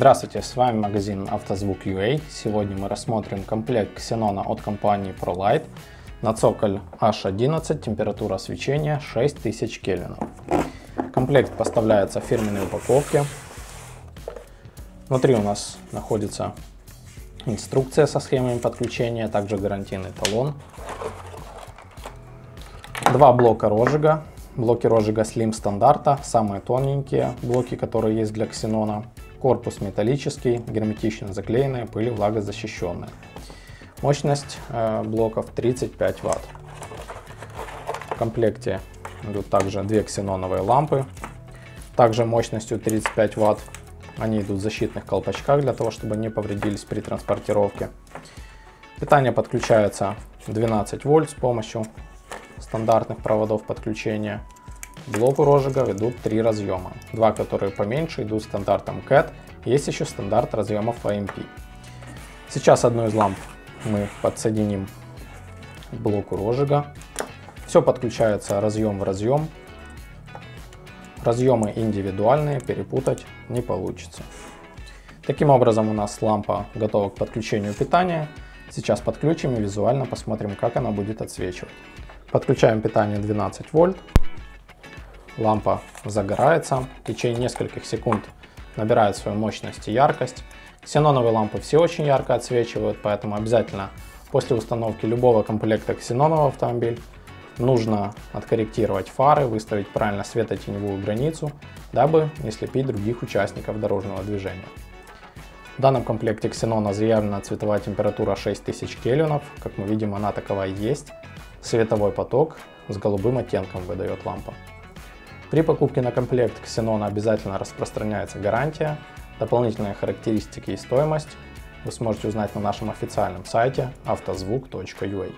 Здравствуйте, с вами магазин Автозвук UA. Сегодня мы рассмотрим комплект ксенона от компании ProLight на цоколь H11, температура свечения 6000 кельвинов. Комплект поставляется в фирменной упаковке. Внутри у нас находится инструкция со схемами подключения, также гарантийный талон. Два блока розжига. Блоки розжига Slim стандарта, самые тоненькие блоки, которые есть для ксенона. Корпус металлический, герметично заклеенный, пыль влагозащищенная. Мощность э, блоков 35 Вт. В комплекте идут также две ксеноновые лампы, также мощностью 35 Вт. Они идут в защитных колпачках для того, чтобы не повредились при транспортировке. Питание подключается 12 вольт с помощью стандартных проводов подключения. Блоку розжига идут три разъема. Два, которые поменьше, идут стандартом CAT. Есть еще стандарт разъемов AMP. Сейчас одну из ламп мы подсоединим к блоку розжига. Все подключается разъем в разъем. Разъемы индивидуальные, перепутать не получится. Таким образом у нас лампа готова к подключению питания. Сейчас подключим и визуально посмотрим, как она будет отсвечивать. Подключаем питание 12 вольт. Лампа загорается. В течение нескольких секунд набирает свою мощность и яркость. Ксеноновые лампы все очень ярко отсвечивают, поэтому обязательно после установки любого комплекта ксенонового автомобиля нужно откорректировать фары, выставить правильно светотеневую границу, дабы не слепить других участников дорожного движения. В данном комплекте ксенона заявлена цветовая температура 6000 кельвинов, как мы видим она такова и есть. Световой поток с голубым оттенком выдает лампа. При покупке на комплект ксенона обязательно распространяется гарантия, дополнительные характеристики и стоимость вы сможете узнать на нашем официальном сайте автозвук.ua.